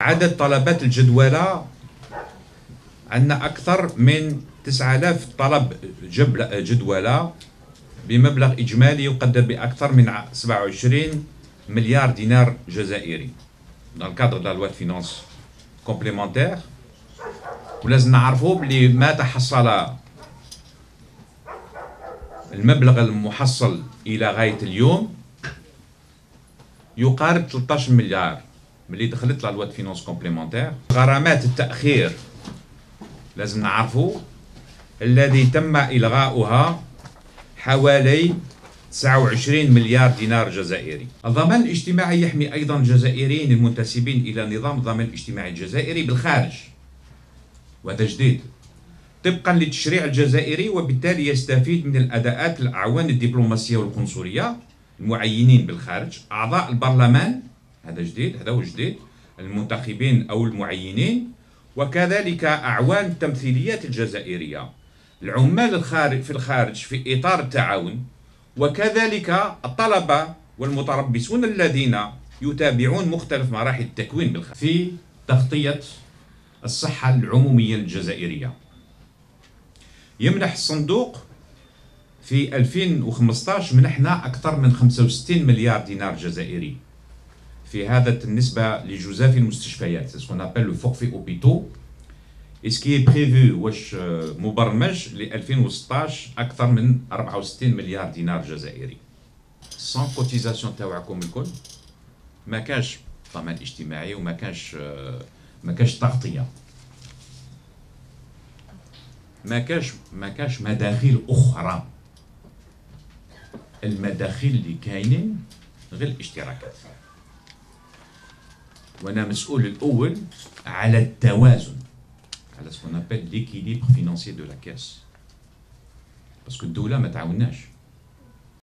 عدد طلبات الجدولة عندنا أكثر من 9000 طلب جدولة بمبلغ إجمالي يقدر بأكثر من 27 مليار دينار جزائري. Dans le cadre de la loi ولازم نعرفوا بلي ما تحصل المبلغ المحصل إلى غاية اليوم يقارب 13 مليار ملي دخلت la loi de finances complémentaire غرامات التأخير لازم نعرفوا الذي تم إلغاؤها حوالي 29 مليار دينار جزائري. الضمان الاجتماعي يحمي أيضا الجزائريين المنتسبين إلى نظام الضمان الاجتماعي الجزائري بالخارج. وهذا جديد طبقا للتشريع الجزائري وبالتالي يستفيد من الأداءات الأعوان الدبلوماسية والقنصلية المعينين بالخارج. أعضاء البرلمان هذا جديد هذا هو جديد. المنتخبين أو المعينين. وكذلك أعوان التمثيليات الجزائرية. العمال الخارج في الخارج في إطار التعاون. وكذلك الطلبة والمتربصون الذين يتابعون مختلف مراحل التكوين بالخارج في تغطية الصحة العمومية الجزائرية. يمنح الصندوق في 2015 منحنا أكثر من 65 مليار دينار جزائري. في هذا النسبة لجزاف المستشفيات. ce qu'on appelle le forfait hôpitaux ce qui est prévu واش مبرمج ل 2016 أكثر من 64 مليار دينار جزائري sans cotisation تاعكم الكل ما كانش ضمان اجتماعي وما كانش ما كانش تغطية ما كاش ما كاش مداخيل أخرى المداخيل اللي كاينين غير الاشتراكات وأنا مسؤول الأول على التوازن على ce qu'on appelle l'équilibre financier de la caisse parce que الدولة ما تعاوناش